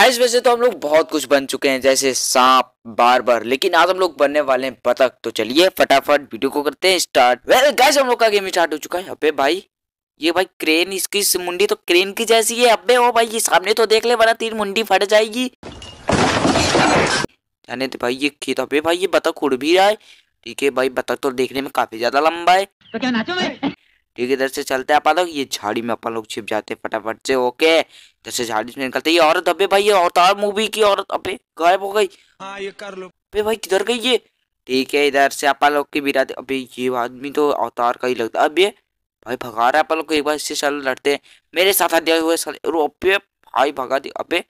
ऐस वैसे तो हम लोग बहुत कुछ बन चुके हैं, जैसे सांप बार बार लेकिन आज हम लोग बनने वाले हैं बतख। तो चलिए फटाफट वीडियो को करते हैं स्टार्ट वेल गाइस हम लोग का गेम स्टार्ट हो चुका है। अबे भाई, ये भाई क्रेन इसकी मुंडी तो क्रेन की जैसी है। अबे ओ भाई, ये सामने तो देख ले, वरना तीन मुंडी फट जाएगी। जाने दे भाई, ये खेत, अबे भाई, ये बतख उड़ भी रहा है। ठीक है भाई, बतख तो देखने में काफ़ी ज़्यादा लंबा है। तो क्या नाचो है इधर से चलते हैं अपन लोग। ये झाड़ी में अपन लोग छिप जाते हैं फटाफट से ओके? इधर से झाड़ी में निकलते ये औरत अबे भाई ये अवतार मूवी की औरत अबे गायब हो गई। हाँ ये कर लो। अबे भाई किधर गई ये? ठीक है इधर से अपन लोग की बिराते अबे ये आदमी तो अवतार का ही लगता है। अब ये भाई भगा रहा है अपन लोग को एक बार इससे चल लड़ते हैं। मेरे साथ दिया हुए अबे भाई भगा दी। अबे?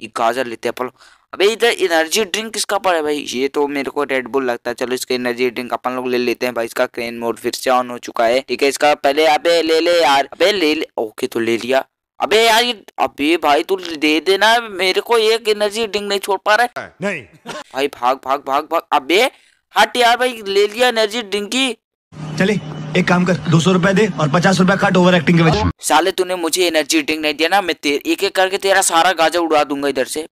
ये गाजर लेते हैं अपन अबे इधर एनर्जी ड्रिंक किसका पर है भाई? ये तो मेरे को रेड बुल लगता है। चलो इसका एनर्जी ड्रिंक अपन लोग ले लेते हैं भाई। इसका क्रेन मोड फिर से ऑन हो चुका है। ठीक है इसका पहले अबे ले ले यार। अबे ले ले। ओके तो ले लिया। अबे यार ये अबे भाई तू दे देना। मेरे को एक एनर्जी ड्रिंक नहीं छोड़ पा रहा है। नहीं। भाई भाग भाग भाग भाग। अबे हट यार भाई। ले लिया एनर्जी ड्रिंक की चले। एक काम कर दो सौ रुपए दे और पचास रुपए काट ओवर एक्टिंग के वजह साले तूने मुझे एनर्जी ड्रिंक नहीं दिया ना मैं एक एक करके तेरा सारा गाजा उड़ा दूँगा इधर से।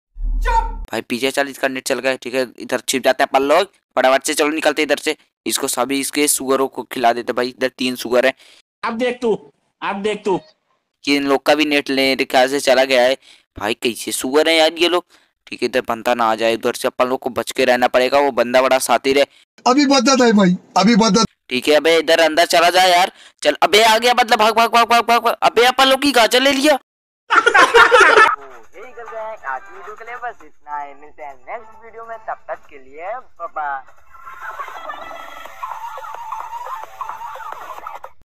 भाई पीछे चल इसका नेट चल गया ठीक है? इधर छिप जाता है पल्लो फटाफट से चलो निकलते इधर से। इसको सभी इसके सुगरों को खिला देते भाई इधर तीन सुगर है। अब देख तू अब देख तू। कि इन लोग का भी नेट लेने ख्याल से चला गया है। भाई कैसे सुगर है यार ये लोग? ठीक है इधर बंदा ना आ जाए उधर से अपन लोग को बच के रहना पड़ेगा वो बंदा बड़ा साथी रहे अभी बदत है भाई अभी बदत ठीक है अबे इधर अंदर चला जाए यार। चल अबे आ गया मतलब भाग भाग भाग भाग भाग अबे अपन लोग की गाजर ले लिया। आज वीडियो के लिए बस इतना है। मिलते हैं नेक्स्ट वीडियो में। तब तक के लिए बाय